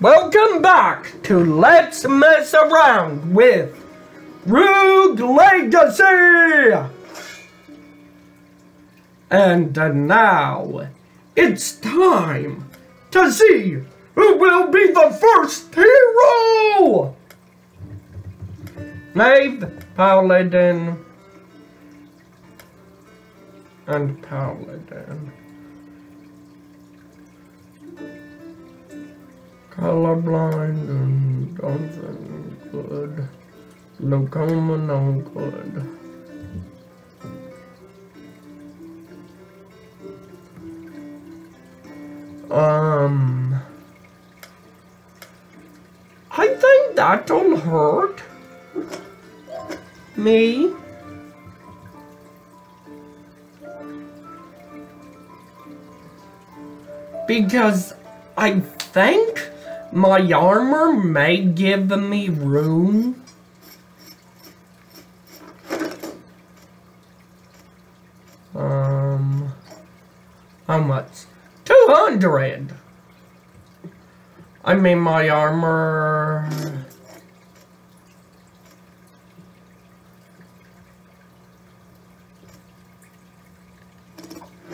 Welcome back to Let's Mess Around with Rogue Legacy! And now, it's time to see who will be the first hero! Knave, Paladin, and Paladin. Colorblind and Johnson good. Glaucoma no good. Um, I think that'll hurt me. Because I think my armor may give me room. Um, how much? 200! I mean, my armor...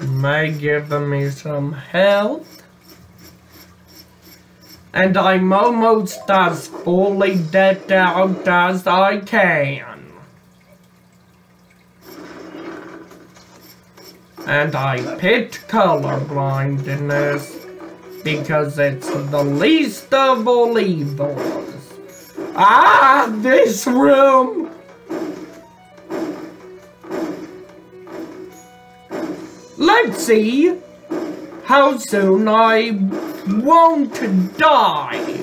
May give me some health. And I'm almost as fully decked out as I can. And I picked colorblindness because it's the least of all evils. Ah, this room! Let's see how soon I won't die.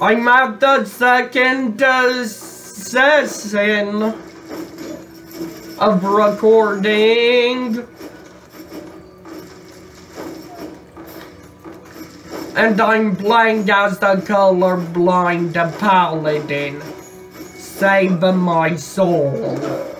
I'm at the second session of recording. And I'm playing as the colorblind paladin, saving my soul.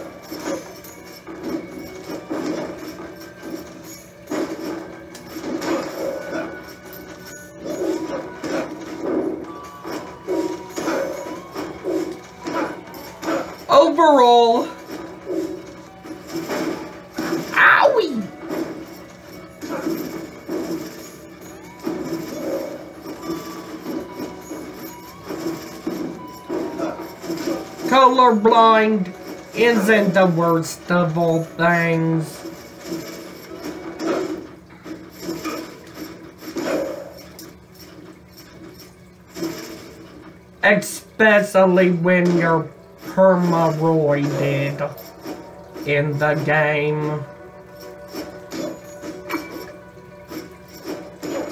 Colorblind isn't the worst of all things. Especially when you're permaroided in the game.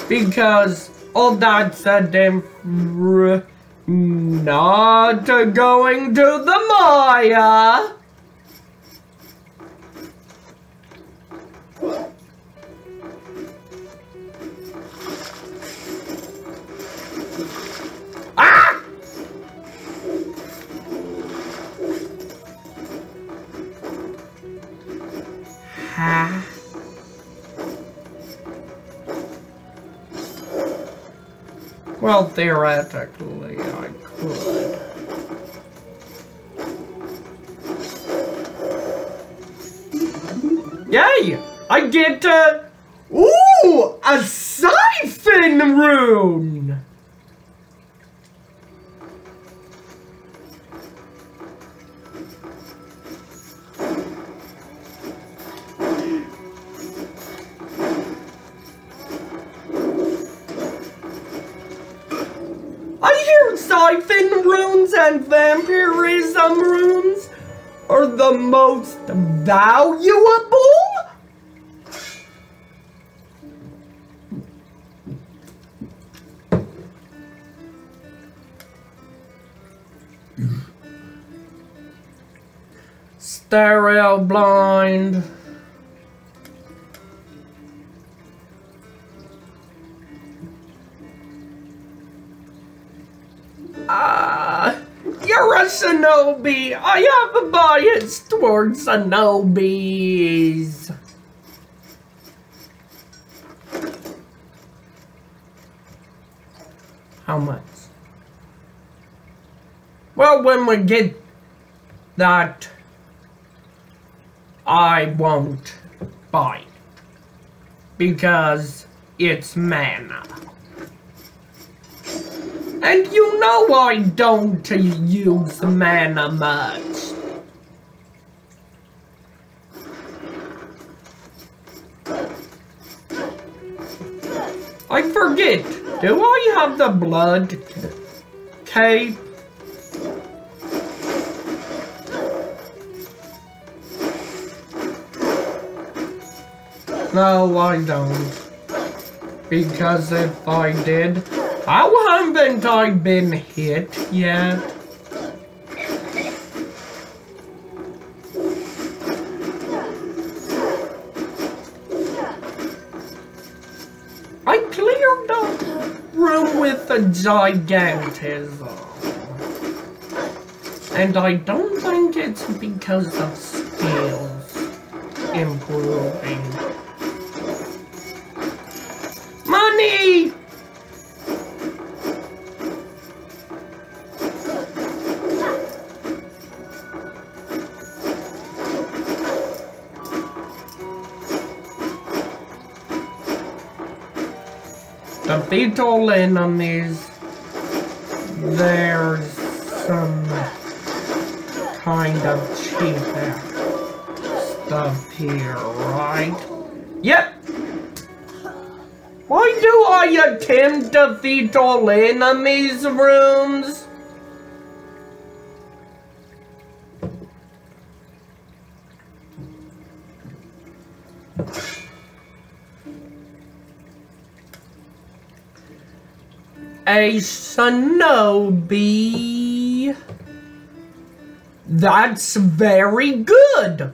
Because all that's a different not going to the Maya. Ah! Ha. Well, theoretically, I could. Yay! I get a... Ooh! A siphon rune! Are the most valuable? Stereo blind. Shinobi. I have a bias towards shinobis. How much? Well, when we get that, I won't buy it. because it's mana. And you know I don't use mana much. I forget, do I have the blood cape? No, I don't. Because if I did, how haven't I been hit yet? I cleared the room with the gigantism. And I don't think it's because of skills improving. Defeat all enemies. There's some kind of cheap stuff here, right? Yep! Why do I attempt to defeat all enemies' rooms? A shinobi. That's very good.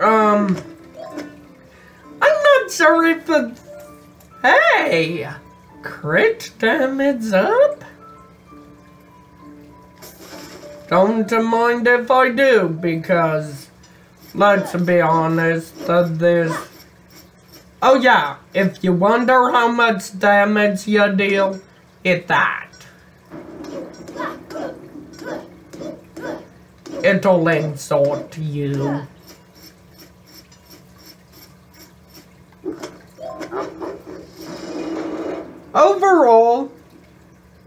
Um, I'm not sure if the, hey, crit damage up? Don't mind if I do, because, let's be honest, there's, oh yeah, if you wonder how much damage you deal, hit that. It'll insult you. Overall,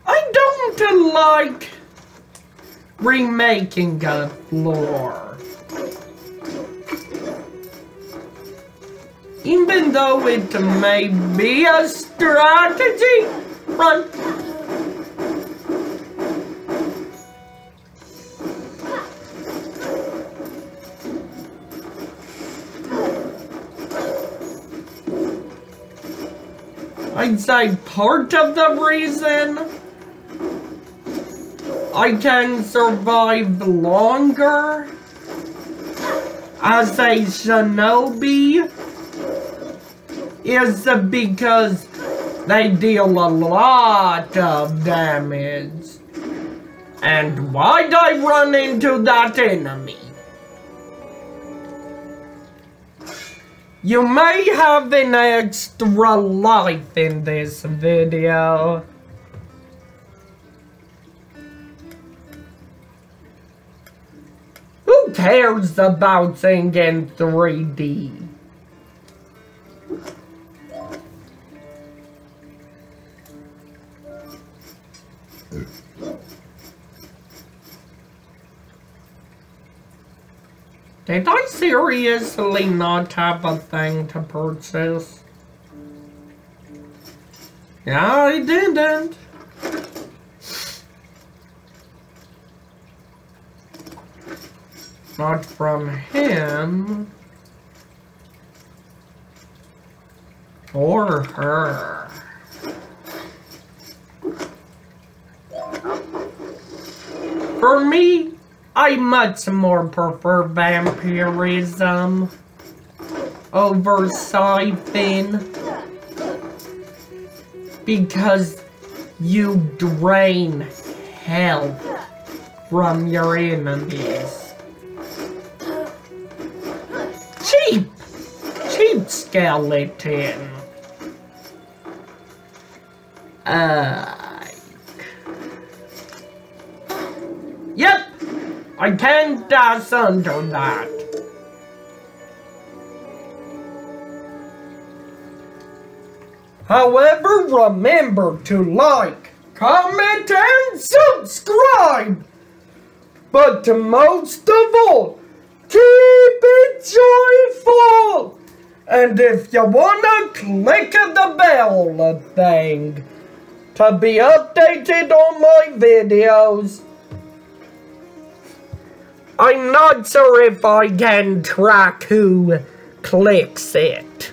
I don't like remaking a floor. Even though it may be a strategy, run. I'd say part of the reason I can survive longer as a shinobi is because they deal a lot of damage. And why'd I run into that enemy? You may have an extra life in this video. Who cares about seeing in 3D? Did I seriously not have a thing to purchase? Yeah, I didn't. Not from him. Or her. For me, I much more prefer vampirism over siphon because you drain health from your enemies. Cheap! Cheap skeleton. Uh, yep! I can't dash under that. However, remember to like, comment, and subscribe. But most of all, keep it joyful. And if you wanna click the bell thing to be updated on my videos. I'm not sure if I can track who clicks it.